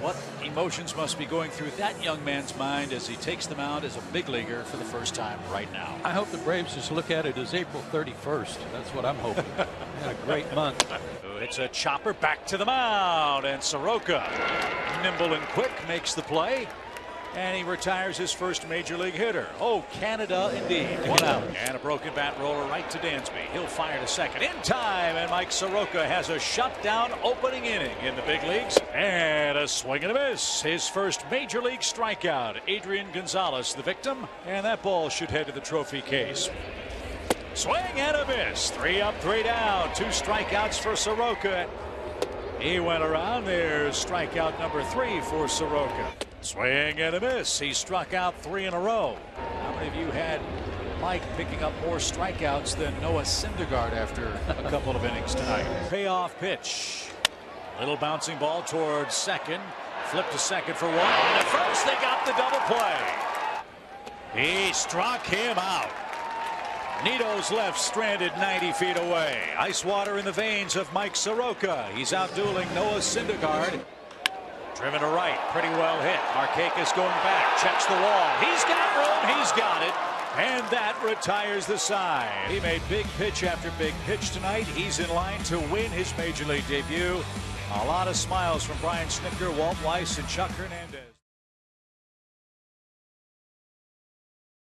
What emotions must be going through that young man's mind as he takes the mound as a big leaguer for the first time right now? I hope the Braves just look at it as April 31st. That's what I'm hoping. a great month. It's a chopper back to the mound, and Soroka, nimble and quick, makes the play. And he retires his first major league hitter. Oh, Canada indeed. One out. And a broken bat roller right to Dansby. He'll fire to second in time. And Mike Soroka has a shutdown opening inning in the big leagues. And swing and a miss. His first major league strikeout. Adrian Gonzalez, the victim. And that ball should head to the trophy case. Swing and a miss. Three up, three down. Two strikeouts for Soroka. He went around. There's strikeout number three for Soroka. Swing and a miss. He struck out three in a row. How many of you had Mike picking up more strikeouts than Noah Syndergaard after a couple of innings tonight? Payoff pitch. Little bouncing ball towards second. Flip to second for one. And at first they got the double play. He struck him out. Nido's left stranded 90 feet away. Ice water in the veins of Mike Soroka. He's out dueling Noah Syndergaard. Driven to right, pretty well hit. Markakis going back, checks the wall. He's got room, he's got it. And that retires the side. He made big pitch after big pitch tonight. He's in line to win his major league debut. A lot of smiles from Brian Snitker, Walt Weiss, and Chuck Hernandez.